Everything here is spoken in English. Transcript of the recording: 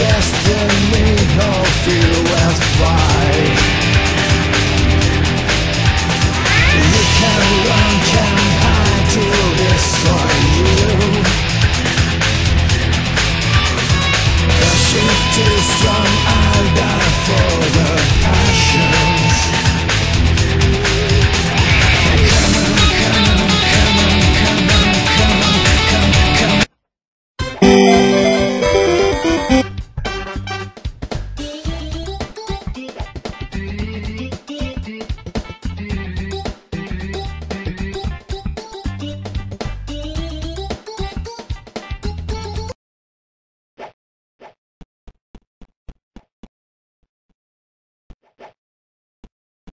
destiny of you and why.